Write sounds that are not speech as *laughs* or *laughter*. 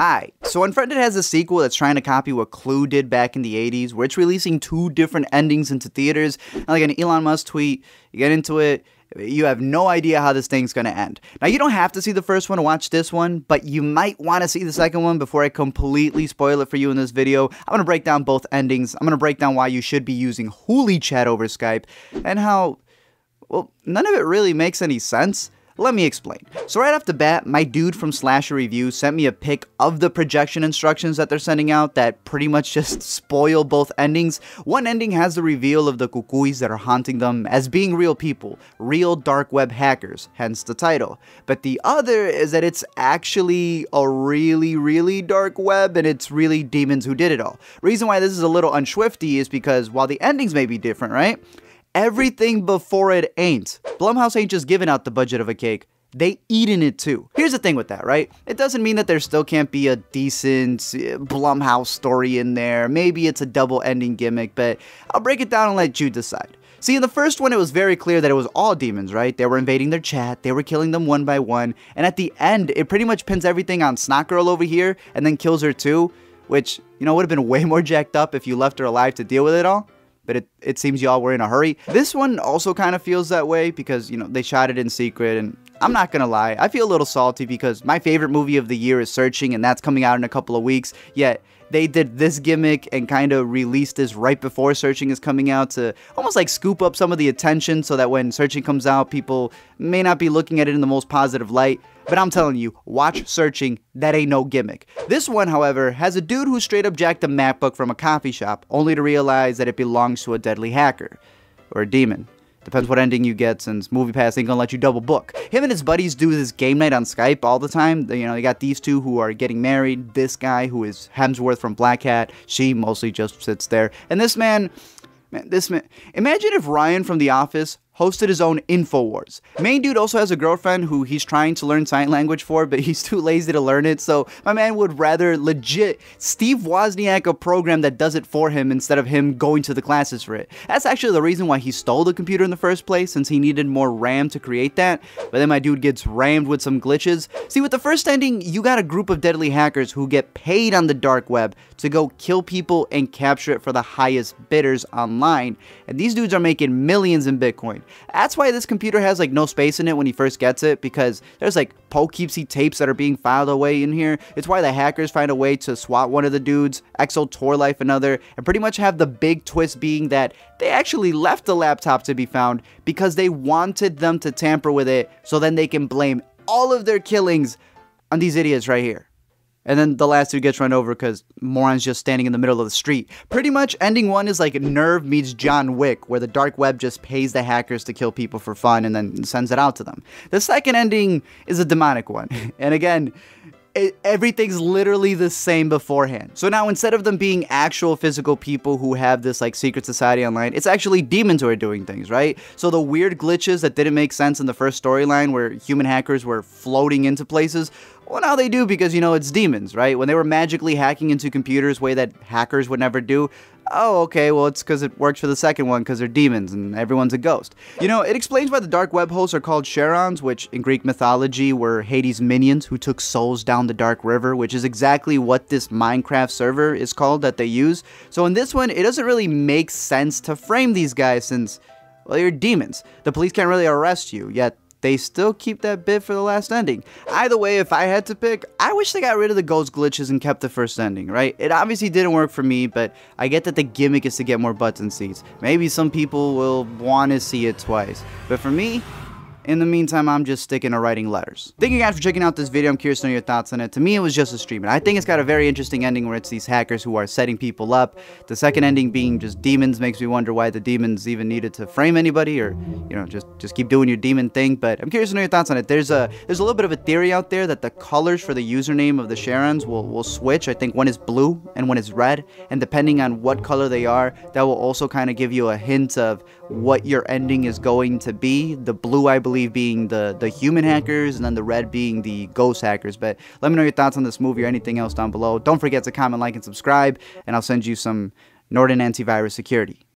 Alright, so Unfriended has a sequel that's trying to copy what Clue did back in the 80s, where it's releasing two different endings into theaters. And like an Elon Musk tweet, you get into it, you have no idea how this thing's gonna end. Now, you don't have to see the first one to watch this one, but you might wanna see the second one before I completely spoil it for you in this video. I'm gonna break down both endings, I'm gonna break down why you should be using Hooli Chat over Skype, and how, well, none of it really makes any sense. Let me explain. So right off the bat, my dude from Slasher Review sent me a pic of the projection instructions that they're sending out that pretty much *laughs* just spoil both endings. One ending has the reveal of the cucuys that are haunting them as being real people, real dark web hackers, hence the title. But the other is that it's actually a really, really dark web and it's really demons who did it all. Reason why this is a little unswifty is because while the endings may be different, right? Everything before it ain't. Blumhouse ain't just giving out the budget of a cake. They eating it too. Here's the thing with that, right? It doesn't mean that there still can't be a decent uh, Blumhouse story in there. Maybe it's a double ending gimmick, but I'll break it down and let you decide. See, in the first one, it was very clear that it was all demons, right? They were invading their chat, they were killing them one by one, and at the end, it pretty much pins everything on Snot Girl over here and then kills her too, which, you know, would have been *laughs* way more jacked up if you left her alive to deal with it all but it, it seems y'all were in a hurry. This one also kind of feels that way because, you know, they shot it in secret and I'm not gonna lie, I feel a little salty because my favorite movie of the year is Searching and that's coming out in a couple of weeks, yet they did this gimmick and kind of released this right before Searching is coming out to almost like scoop up some of the attention so that when Searching comes out, people may not be looking at it in the most positive light. But I'm telling you, watch Searching, that ain't no gimmick. This one, however, has a dude who straight up jacked a MacBook from a coffee shop, only to realize that it belongs to a deadly hacker. Or a demon. Depends what ending you get since MoviePass ain't gonna let you double book. Him and his buddies do this game night on Skype all the time. You know, they got these two who are getting married, this guy who is Hemsworth from Black Hat, she mostly just sits there. And this man, man this man, imagine if Ryan from The Office hosted his own InfoWars. Main dude also has a girlfriend who he's trying to learn sign language for, but *laughs* he's too lazy to learn it, so my man would rather legit Steve Wozniak a program that does it for him instead of him going to the classes for it. That's actually the reason why he stole the computer in the first place, since he needed more RAM to create that, but then my dude gets rammed with some glitches. See, with the first ending, you got a group of deadly hackers who get paid on the dark web to go kill people and capture it for the highest bidders online, and these dudes are making millions in Bitcoin. That's why this computer has like no space in it when he first gets it because there's like Poughkeepsie tapes that are being filed away in here. It's why the hackers find a way to swat one of the dudes, Exo Tour Life another, and pretty much have the big twist being that they actually left the laptop to be found because they wanted them to tamper with it so then they can blame all of their killings on these idiots right here. And then the last two gets run over because Moron's just standing in the middle of the street. Pretty much, ending one is like Nerve meets John Wick, where the dark web just pays the hackers to kill people for fun and then sends it out to them. The second ending is a demonic one. *laughs* And again, it, everything's literally the same beforehand. So now instead of them being actual physical people who have this like secret society online, it's actually demons who are doing things, right? So the weird glitches that didn't make sense in the first storyline where human hackers were floating into places, well, now they do because, you know, it's demons, right? When they were magically hacking into computers way that hackers would never do, oh, okay, well, it's because it works for the second one because they're demons and everyone's a ghost. You know, it explains why the dark web hosts are called Charons, which in Greek mythology were Hades' minions who took souls down the dark river, which is exactly what this Minecraft server is called that they use. So in this one, it doesn't really make sense to frame these guys since, well, you're demons. The police can't really arrest you, yet they still keep that bit for the last ending. Either way, if I had to pick, I wish they got rid of the ghost glitches and kept the first ending, right? It obviously didn't work for me, but I get that the gimmick is to get more butts and seats. Maybe some people will want to see it twice, but for me, in the meantime, I'm just sticking to writing letters. Thank you guys for checking out this video. I'm curious to know your thoughts on it. To me, it was just a stream. And I think it's got a very interesting ending where it's these hackers who are setting people up. The second ending being just demons makes me wonder why the demons even needed to frame anybody or, you know, just, just keep doing your demon thing. But I'm curious to know your thoughts on it. There's a there's a little bit of a theory out there that the colors for the username of the Charons will, will switch. I think one is blue and one is red. And depending on what color they are, that will also kind of give you a hint of what your ending is going to be. The blue, I believe, being the, the human hackers, and then the red being the ghost hackers. But let me know your thoughts on this movie or anything else down below. Don't forget to comment, like, and subscribe, and I'll send you some Norton antivirus security.